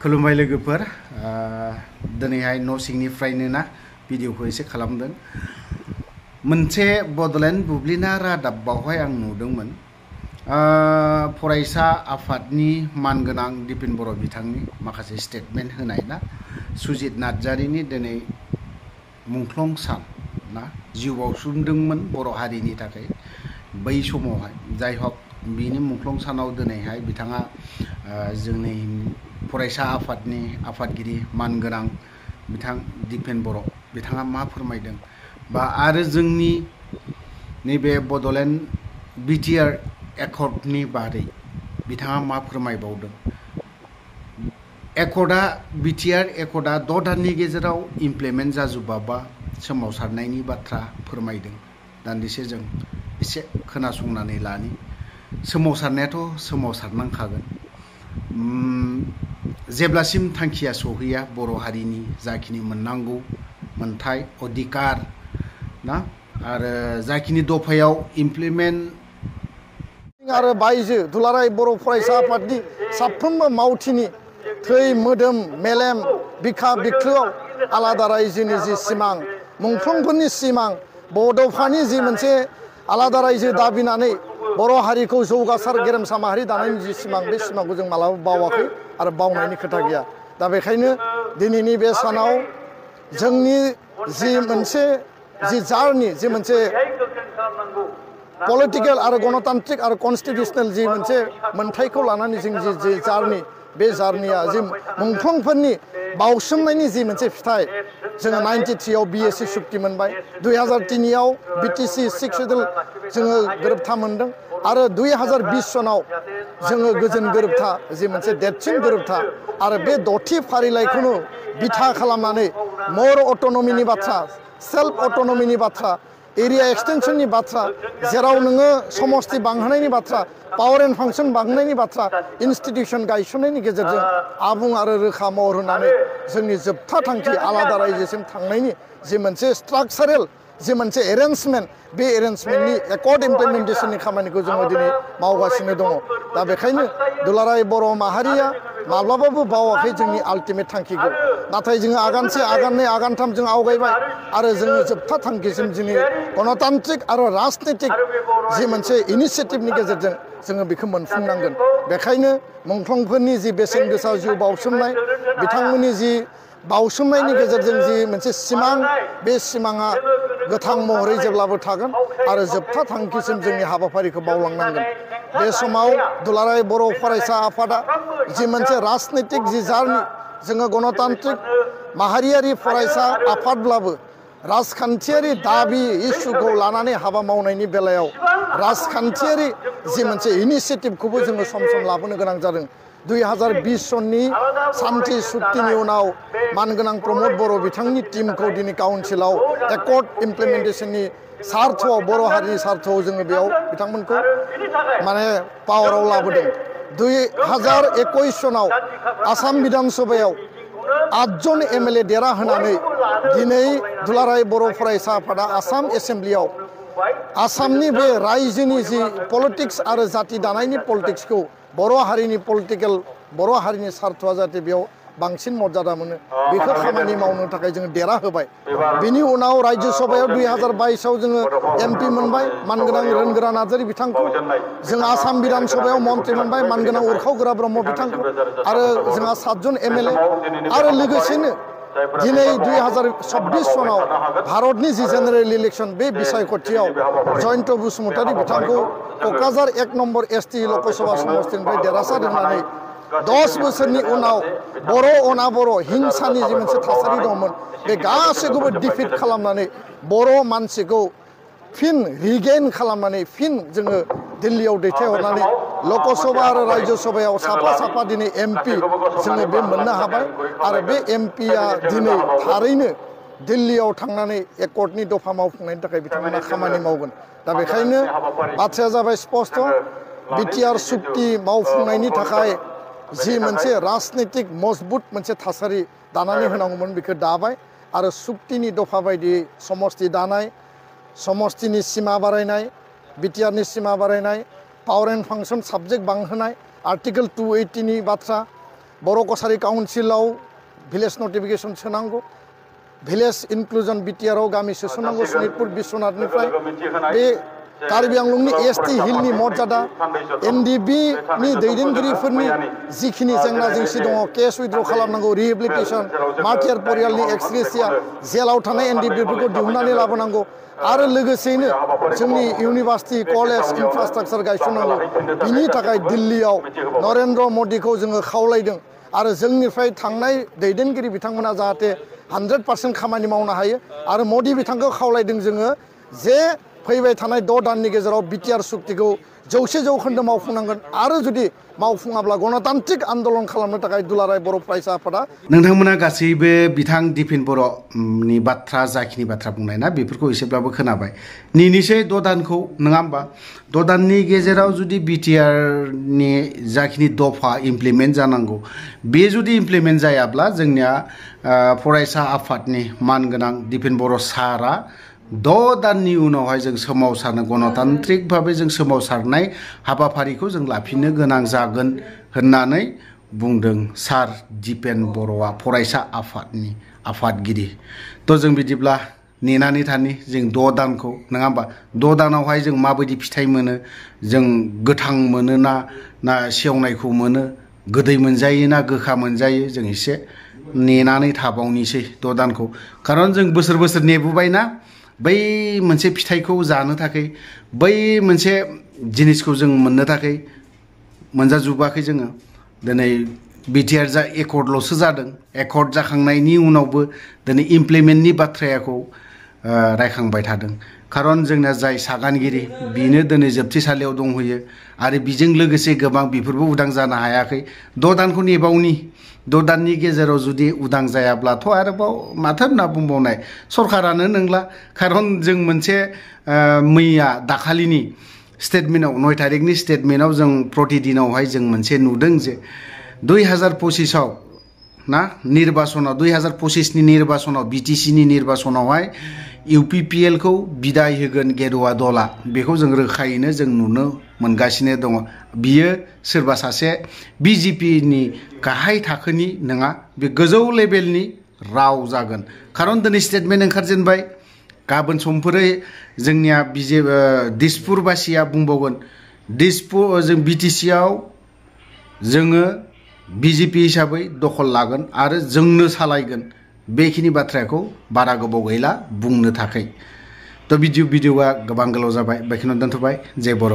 खुलुमबाय लोगोफोर ओ, दिनैहाय न' सिंनिफ्रायनो ना भिडिअखौ एसे खालामदों मोनसे बड'लेण्ड बुब्लिना रादाब बावहाय आं नुदोंमोन ओ, फरायसा आफादनि मानगोनां दिपेन बर' बिथांनि माखासे स्टेटमेन्ट होनाय ना सुजित नार्जारिनि दिनै मुंख्लं सान ना जिउ बावसोमदोंमोन बर' हारिनि थाखाय बै समावहाय जाय हक बिनि मुंख्लं सानाव दिनैहाय बिथाङा ओ, जोंनि फरायसा आफादनि आफादगिरि मानगोनां बिथां दिपेन बर' बिथाङा मा फोरमायदों? बा आरो जोंनि नैबे बड'लेण्ड बिटिआर एकर्डनि बादै बिथाङा मा फोरमायबावदों? एकर्डआ बिटिआर एकर्डआ द' दाननि गेजेराव इमप्लिमेन्ट जाजोबाबा सोमावसारनायनि बाथ्रा फोरमायदों। दान्दिसे जों एसे खोनासंनानै लानि। सोमावसारनायाथ' सोमावसारनांखागोन। जेब्लासिम थांखिया सहैया बर' हारिनि जाखिनि मोननांगौ मोनथाय अधिकार ना आरो जाखिनि दफायाव इमप्लिमेन्ट आरो बायजो दुलाराय बर' फरायसा आफादनि साफ्रोमबो मावथिनि थै मोदोम मेलेम बिखा बिख्लोआव आलादा रायजोनि जि सिमां मुंख्लंफोरनि सिमां बड'फानि जि मोनसे आलादा रायजो दाबिनानै बर' हारिखौ जौगासार गेरेमसा माहारि दानायनि जि सिमां, बे सिमांखौ जों मालाबा बावाखै आरो बावनायनि खोथा गैया। दा बेखायनो दिनैनि बे सानाव जोंनि जि मोनसे जि जार्नि, जि मोनसे पलिटिकेल आरो गणतान्त्रिक आरो कनस्टिटिउसनेल जि मोनसे मोन्थायखौ लानानै जों जि जि जार्नि, बे जार्निया जि मुंख्लंफोरनि बावसोमनायनि जि मोनसे फिथाइ जोङो नाइनटि थ्रियाव बि एस सि सुक्ति मोनबाय दुइ हाजार तिनियाव बि टि सि सिक्स सेडुल जोङो गोरोबथा मोनदों आरो दुइ हाजार बिस सनाव जोङो गोजोन गोरोबथा जि मोनसे देरसिन गोरोबथा आरो बे दथि फारिलाइखौनो बिथा खालामनानै मर अट'नमिनि बाथ्रा सेल्फ अट'नमिनि बाथ्रा एरिया एक्सटेनसननि बाथ्रा जेराव नोङो समस्ति बांहोनायनि बाथ्रा पावार एन्ड फांसन बांहोनायनि बाथ्रा इनस्टिटिउसन गायसननायनि गेजेरजों आबुं आरो रोखा महर होनानै जोंनि जोबथा थांखि आलादा रायजोसिम थांनायनि जि मोनसे स्ट्राक्सारेल जि मोनसे एरेन्जमेन्ट बे एरेन्जमेन्टनि एकर्ड इमप्लिमेन्टेसननि खामानिखौ जोङो दिनै मावगासिनो दङ दा बेखायनो दुलाराय बर' माहारिया माब्लाबाबो बावाखै जोंनि आल्टिमेट थांखिखौ नाथाय जोङो आगानसे आगाननै आगानथाम जों आवगायबाय आरो जोङो जोबथा थांखिसिम जोंनि गणतान्त्रिक आरो राजनितिक जि मोनसे इनिसियेटिभनि गेजेरजों जोङो बेखौ मोनफुंनांगोन। बेखायनो मुंख्लंफोरनि जि बेसेन गोसा जिउ बावसोमनाय बिथांमोननि जि बावसोमनायनि गेजेरजों जि मोनसे सिमां, बे सिमाङा गोथां महरै जेब्लाबो थागोन आरो जोबथा थांखिसिम जोंनि हाबाफारिखौ मावलांनांगोन बे समाव दुलाराय बर' फरायसा आफादा जि मोनसे राजनितिक जि जार्नि जोङो गणतान्त्रिक माहारियारि फरायसा आफादब्लाबो राजखान्थियारि दाबि इस्युखौ लानानै हाबा मावनायनि बेलायाव राजखान्थियारि जि मोनसे इनिसियेटिभखौबो जोङो सम सम लाबोनो गोनां जादों दुइ हाजार बिस सननि सान्थि सुक्तिनि उनाव मानगोनां प्रमद बर' बिथांनि टिमखौ दिनै काउन्सिलाव एकर्ड इमप्लिमेन्टेसननि सार्थआव बर' हारिनि सार्थआव जोङो बेयाव बिथांमोनखौ माने पावाराव लाबोदों दुइ हाजार एकइस सनाव आसाम बिधान सभायाव आठजन एम एल ए देरा होनानै दिनै दुलाराय बर' फरायसा आफादा आसाम एसेम्ब्लियाव आसामनि बे रायजोनि जि पलिटिक्स आरो जाति दानायनि पलिटिक्सखौ बर' हारिनि पलिटिकेल बर' हारिनि सार्थआ जाहाथे बेयाव बांसिन मर्यादा मोनो बेखौ खामानि मावनो थाखाय जोङो देरा होबाय बिनि उनाव रायजो सभायाव दुइ हाजार बाइसआव जोङो एम पि मोनबाय मानगोनां रोनगोरा नार्जारि बिथांखौ जों आसाम बिधान सभायाव मन्त्रि मोनबाय मानगोनां उरखाव गोरा ब्रह्म बिथांखौ आरो जोंहा सातजन एम एल ए आरो लोगोसेनो दिनै दुइ हाजार सब्बिस सनाव भारतनि जि जेनेरेल इलेक्सन बे बिसायखथियाव जयन्त बसुमतारी बिथांखौ क'क्राझार एक नम्बर एस टि लकसभा समस्तिनिफ्राय देरहासार होनानै दस बोसोरनि उनाव बर' अना बर' हिंसानि जि मोनसे थासारि दंमोन बे गासैखौबो डिफिट खालामनानै बर' मानसिखौ फिन रिगेइन खालामनानै फिन जोङो दिल्लीयाव दैथायहरनानै लकसभा आरो रायजो सभायाव साफा साफा दिनै एम पि जोङो बे मोननो हाबाय आरो बे एम पिया दिनै थारैनो दिल्लीयाव थांनानै एकर्डनि दफा मावफुंनायनि थाखाय बिथांमोना खामानि मावगोन दा बेखायनो बाथ्राया जाबाय स्पस्ट बिटिआर सुक्ति मावफुंनायनि थाखाय जि मोनसे राजनितिक मजबुत मोनसे थासारि दानानै होनांगौमोन बेखौ दाबाय। आरो सुक्तिनि दफ़ा बायदियै समस्ति दानाय समस्तिनि सिमा बारायनाय बिटिआरनि सिमा बारायनाय पावार एन्ड फांसन साबजेक्ट बांहोनाय आर्टिकेल टु ओइटिनि बाथ्रा बर' कसारि काउन्सिलाव भिलेज नटिफिकेसन सोनांगौ। भिलेज इनक्लुजन बिटिआरआव गामि सोसननांगौ सनितपुर बिश्वनाथनिफ्राय बे कार्बि आंलंनि एस टि हिलनि मर्यादा एन डि बिनि दैदेनगिरिफोरनि जिखिनि जेंना जेंसि दङ केस उइद्र खालामनांगौ रिहेबिलिटेसन मार्टियार परियालनि एक्सग्रेसिया जेलाव थानाय एन डि बिफोरखौ दिहुननानै लाबोनांगौ आरो लोगोसेयैनो जोंनि इउनिभार्सिटि कलेज इनफ्रास्ट्राक्चार गायसननांगौ बिनि थाखाय दिल्लीयाव नरेन्द्र मदिखौ जोङो खावलायदों आरो जोंनिफ्राय थांनाय दैदेनगिरि बिथांमोना जाहाथे हानद्रेद पार्सेन्ट खामानि मावनो हायो आरो मदि बिथांखौ खावलायदों जोङो जे फैबाय थानाय द' दाननि गेजेराव बिटिआर सुक्तिखौ जौसे जौखोन्दो मावफुंनांगोन आरो जुदि मावफुङाब्ला गणतान्त्रिक आन्दलन खालामनो थाखाय दुलाराय बर' फरायसा आफादा नोंथांमोना गासैबो बिथां दिपिन बर'नि बाथ्रा जाखिनि बाथ्रा बुंनाय ना बेफोरखौ एसेब्लाबो खोनाबाय। नेनोसै द' दानखौ नङा होमबा? द' दाननि गेजेराव जुदि बिटिआरनि जाखिनि दफ़ा इमप्लिमेन्ट जानांगौ, बे जुदि इमप्लिमेन्ट जायाब्ला जोंनिया फरायसा आफादनि मानगोनां दिपिन बर' सारा द' दाननि उनावहाय जों सोमावसारनो गणतान्त्रिकभावे जों सोमावसारनाय हाबाफारिखौ जों लाफिननो गोनां जागोन होननानै बुंदों सार दिपेन बर'आ फरायसा आफादनि आफादगिरि थ' जों बिदिब्ला नेनानै थानि जों द' दानखौ नङा होमबा द' दानावहाय जों माबायदि फिथाइ मोनो जों गोथां मोनो ना ना सेवनायखौ मोनो गोदै मोनजायो ना गोखा मोनजायो जों एसे नेनानै थाबावनोसै द' दानखौ खारन जों बोसोर बोसोर नेबोबायना बै मोनसे फिथाइखौ जानो थाखाय बै मोनसे जिनिसखौ जों मोननो थाखाय मोनजाजोबाखै जोङो। दिनै बिटिआर जा एकर्डल'सो जादों एकर्ड जाखांनायनि उनावबो दिनै इमप्लिमेन्टनि बाथ्रायाखौ रायखांबाय थादों। खारन जोंना जाय सागानगिरि, बेनो दिनै जोबथेसालियाव दंहैयो आरो बेजों लोगोसे गोबां बेफोरबो उदां जानो हायाखै। द' दानखौ नेबावनि। द' दाननि गेजेराव जुदि उदां जायाब्लाथ' आरोबाव माथो होनना बुंबावनाय? सरकारानो नंला। खारन जों मोनसे मैया दाखालिनि स्टेटमेन्टआव, नय थारिखनि स्टेटमेन्टआव जों प्रतिदिनावहाय जों मोनसे नुदों जे दुइ हाजार पसिसाव ना? निर्बासनाव दुइ हाजार पसिसनि निर्बासनाव, बिटिसिनि निर्बासनावहाय इउ पि पि एलखौ बिदाय होगोन गेरुवा दला। बेखौ जों रोखायैनो जों नुनो मोनगासिनो दङ। बियो सोरबा सासे बि जे पिनि गाहाय थाखोनि नङा, बे गोजौ लेभेलनि राव जागोन। खारन दिनै स्टेटमेन्ट ओंखारजेनबाय। गाबोन समफोरै जोंनिया बिजे दिसपुरबासिया बुंबावगोन। दिसपुर जों बिटिसिआव जोङो बिजेपि हिसाबै दखल लागोन आरो जोंनो सालायगोन। बेखिनि बाथ्राखौ बारा गोबाव गैला बुंनो थाखाय। थ' भिडिअ भिडिअआ गोबां गोलाव जाबाय। बेखिनियाव दोनथ'बाय। जे बर'